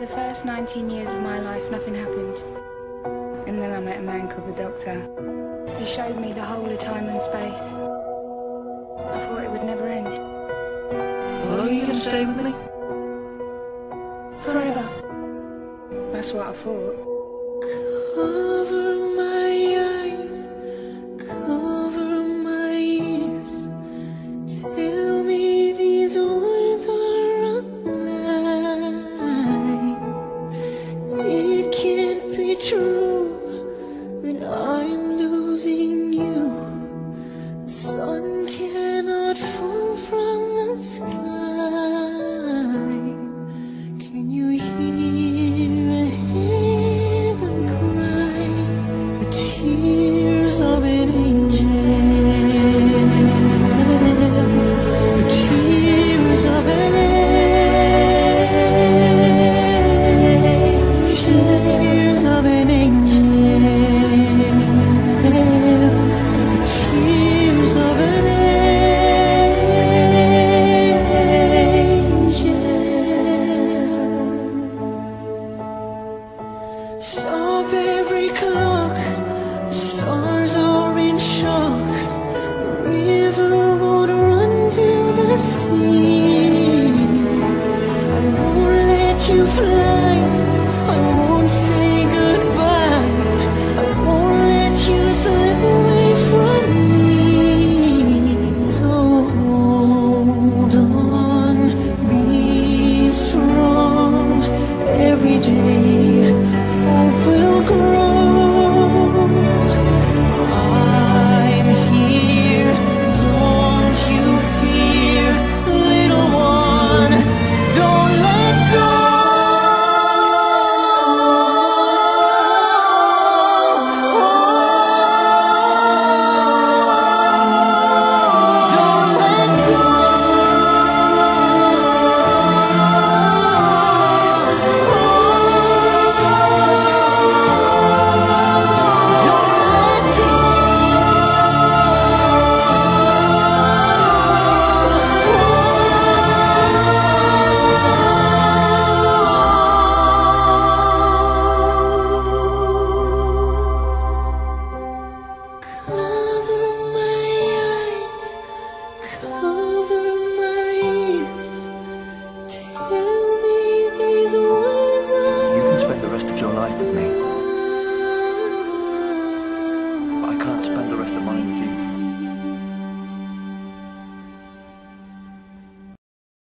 The first 19 years of my life, nothing happened. And then I met a man called the Doctor. He showed me the whole of time and space. I thought it would never end. Well, are you going to stay with me? Forever. That's what I thought. Cover true that I'm losing you. The Stop every clock, the stars are in shock. The river won't run to the sea. I won't let you fly